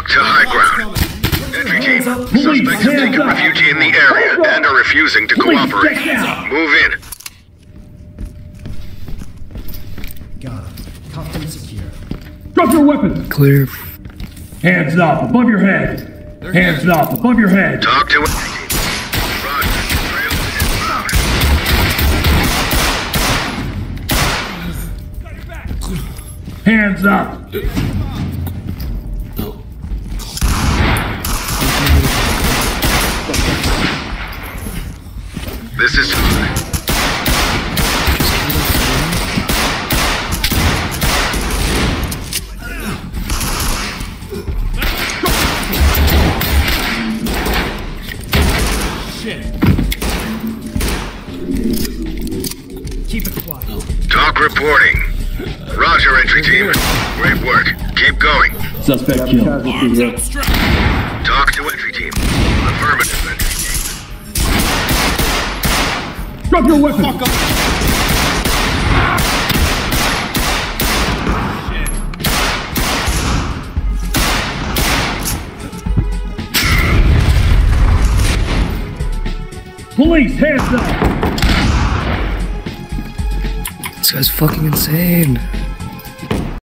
TOC to high ground. Entry team, suspects have taken refuge in the area and are refusing to cooperate. Move in. Got him. Cuffed and secure. Drop your weapon! Clear. Hands up, above your head! Hands up, above your head! TOC to entry team. Roger. Trail inbound. Hands up! This is Keep it quiet. TOC reporting. Roger, entry team. Great work. Keep going. Suspect killed. Drop your weapon! Police, hands up! This guy's fucking insane.